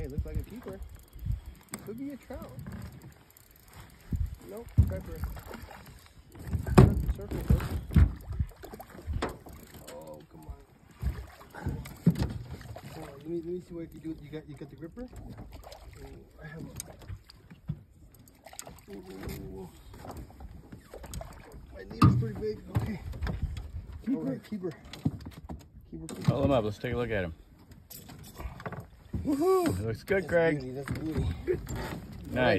Hey, looks like a keeper. Could be a trout. Nope, pepper. Circle, circle. Oh, come on. Hold on, let me let me see what you do. You got you got the gripper? Oh, I have a. Ooh. My needle's pretty big. Okay. Keeper, keeper. Keeper, keeper. Hold him up. Let's take a look at him. Woohoo! Looks good, That's Greg. beauty, That's beauty. Nice.